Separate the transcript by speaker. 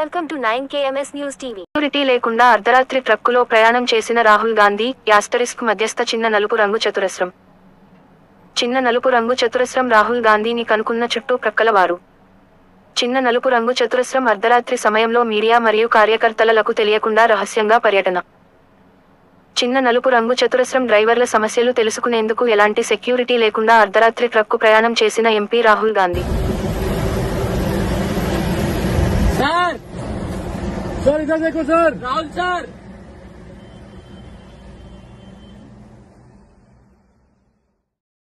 Speaker 1: Welcome to nine KMS news TV
Speaker 2: security లేకుండా అర్ధరాత్రి ట్రక్కులో ప్రయాణం చేసిన రాహుల్ గాంధీ యాస్టరిస్క్ మధ్యస్థ చిన్న నలుపు రంగు చతురస్రం. చిన్న నలుపు రంగు చతురస్రం రాహుల్ గాంధీని కనుకున్న చుట్టూ ప్రక్కల వారు చిన్న నలుపు రంగు చతురస్రం అర్ధరాత్రి సమయంలో మీడియా మరియు కార్యకర్తలకు తెలియకుండా రహస్యంగా పర్యటన. చిన్న నలుపు రంగు చతురస్రం డ్రైవర్ల సమస్యలు తెలుసుకునేందుకు ఎలాంటి సెక్యూరిటీ లేకుండా అర్ధరాత్రి ట్రక్కు ప్రయాణం చేసిన ఎంపీ రాహుల్ గాంధీ.
Speaker 3: सर इधर देखो सर।
Speaker 4: राहुल सर।